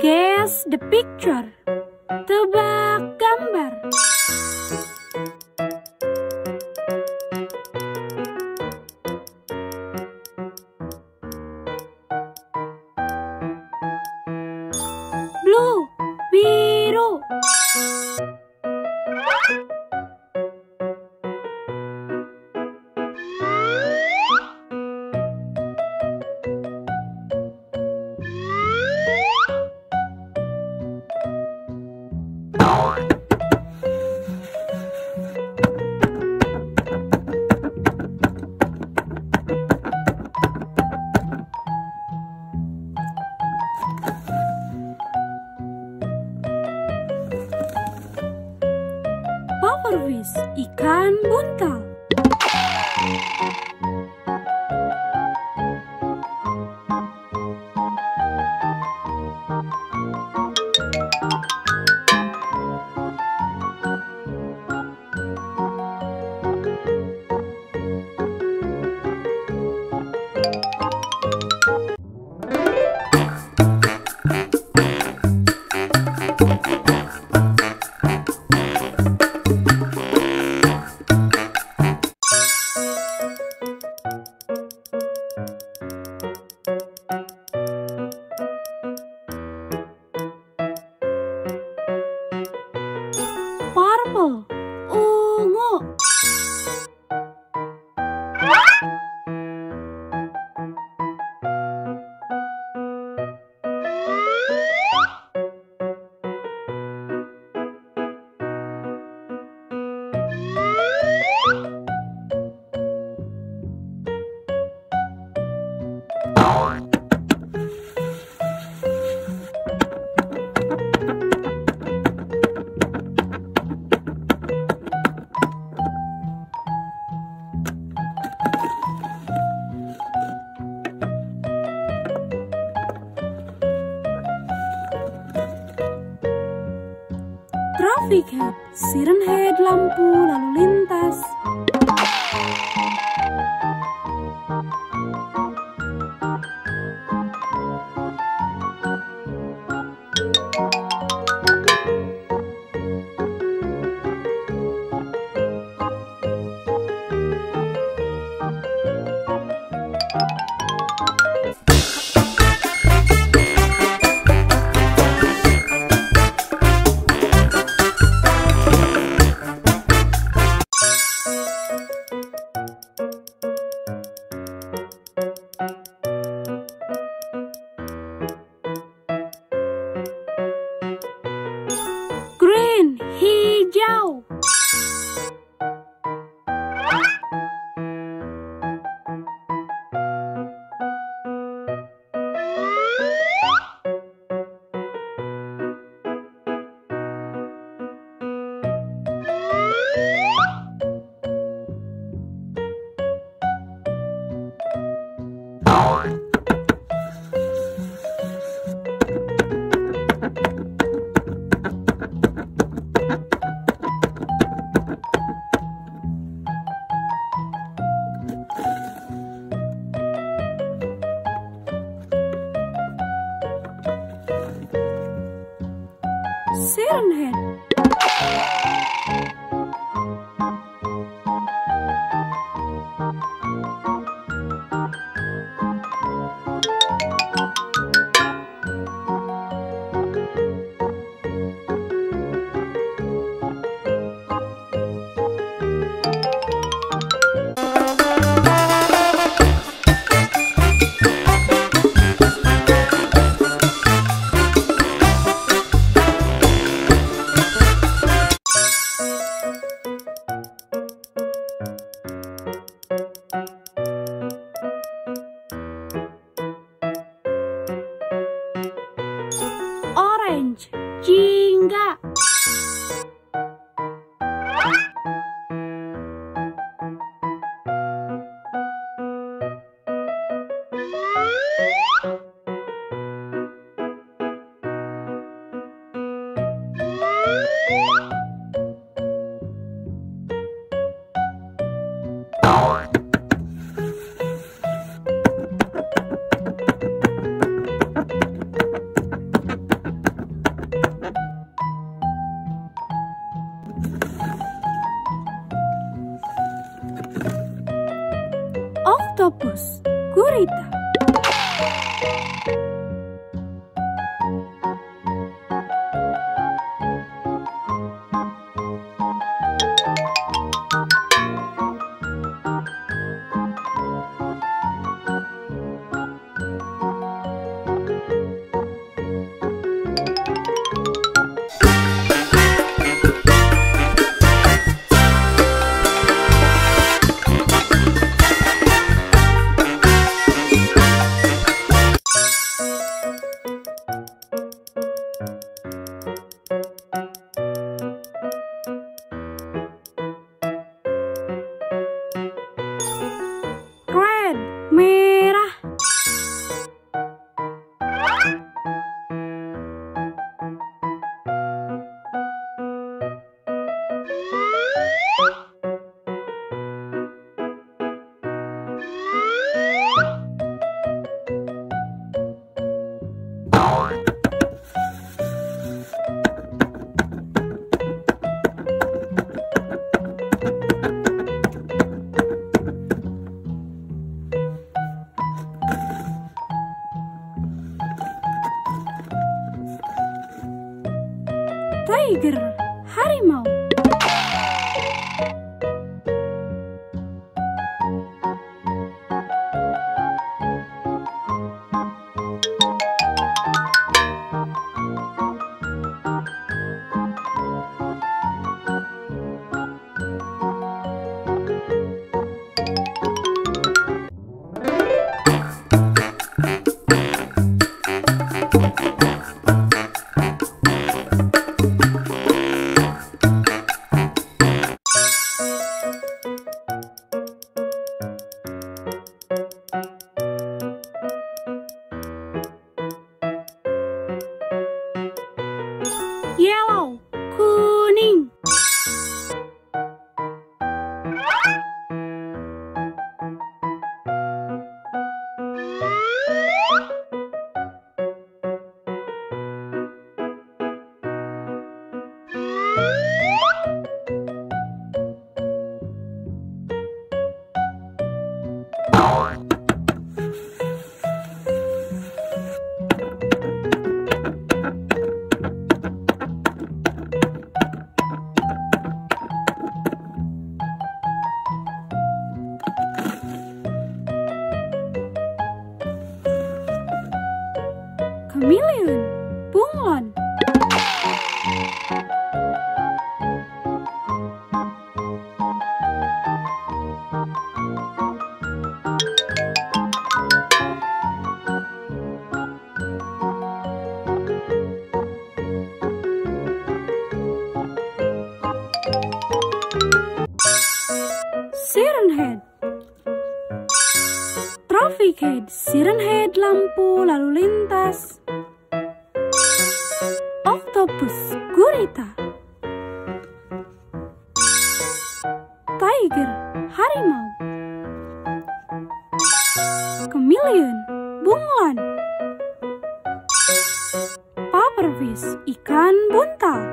Guess the picture. Tebak Powerfish, ikan buntal. Head, siren head lampu lalu lintas. Tiger, harimau. Chameleon, bunglon. Pufferfish, ikan buntal.